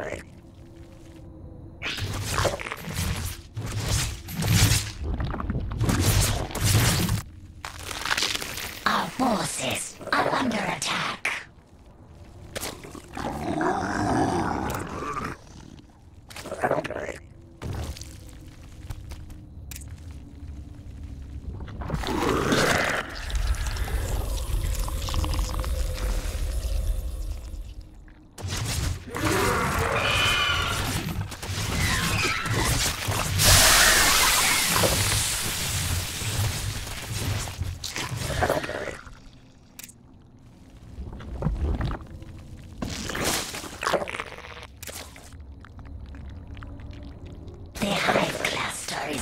Our forces are under attack. The Hive Cluster is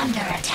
Under attack.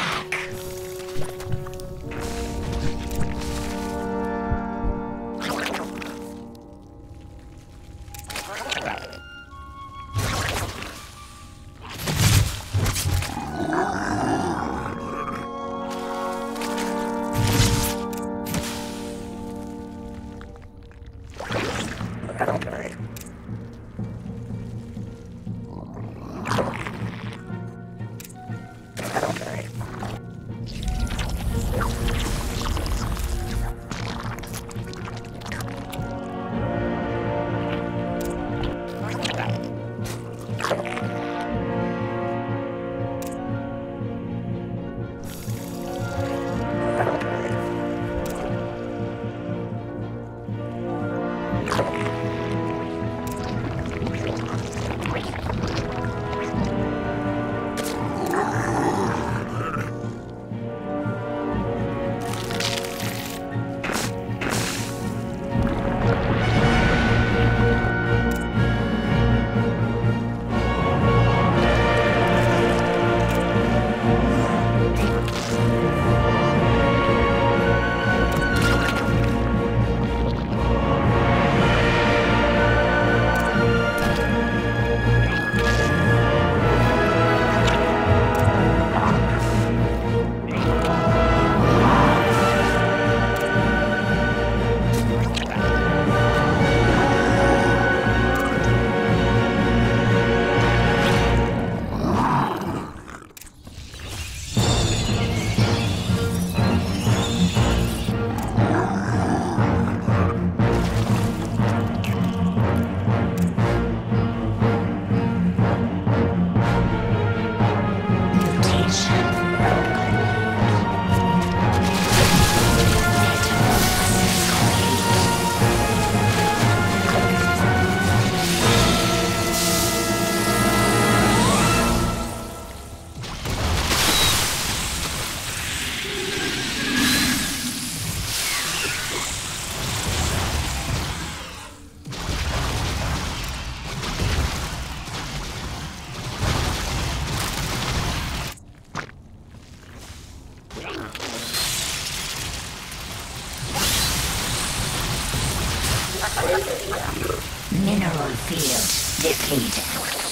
Field depleted.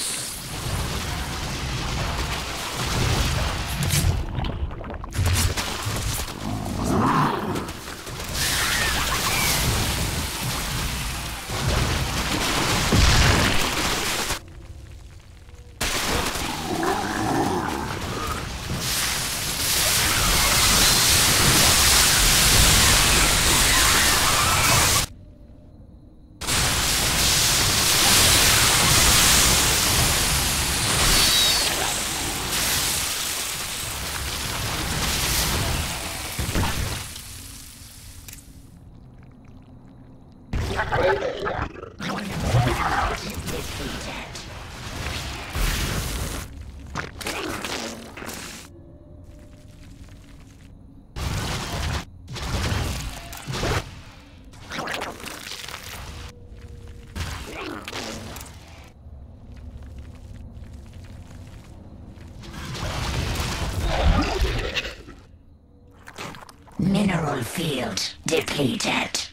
Field depleted.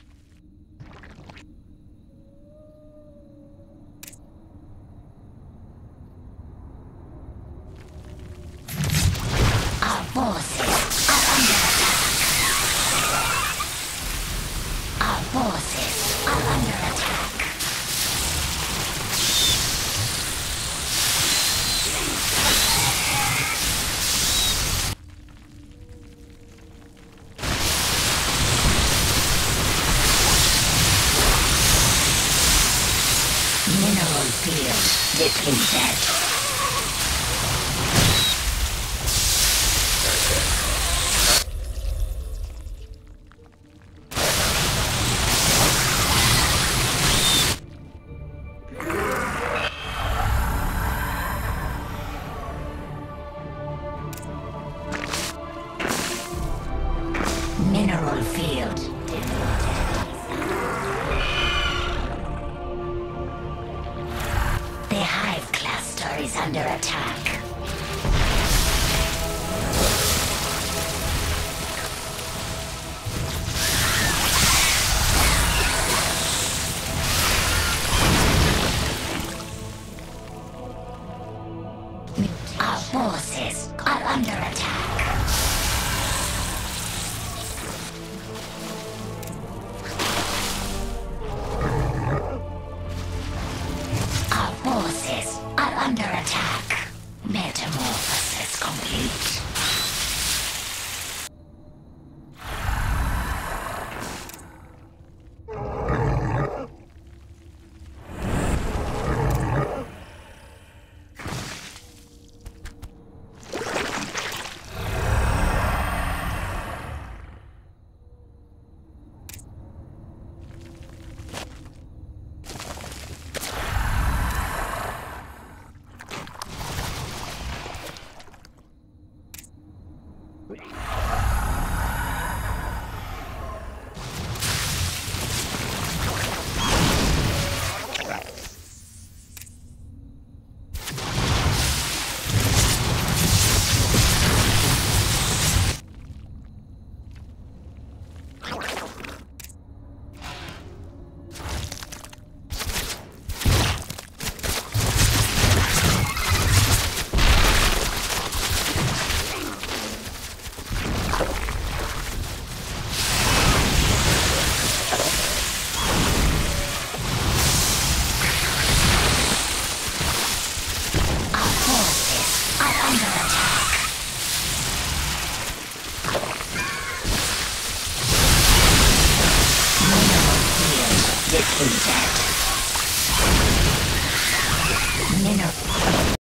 Field Metamorphosis complete.